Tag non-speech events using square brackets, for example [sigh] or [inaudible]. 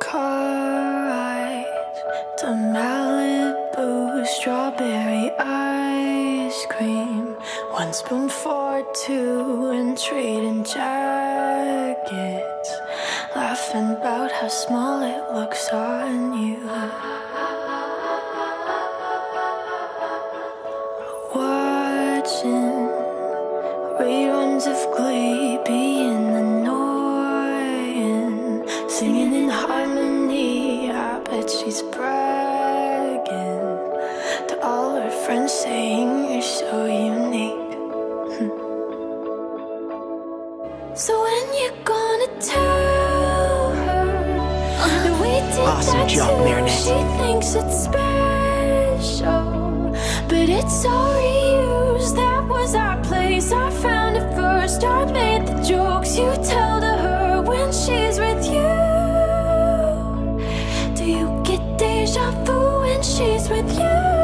Car ride to Malibu, strawberry ice cream. One spoon for two and trading jackets. Laughing about how small it looks on you. Watching reruns of Glee being annoying. Singing friends, saying you're so unique. [laughs] So when you gonna tell her that we did Awesome that job, too? Marinette. She thinks it's special, but it's all reused. That was our place. I found it first. I made the jokes you tell to her when she's with you. Do you get deja vu when she's with you?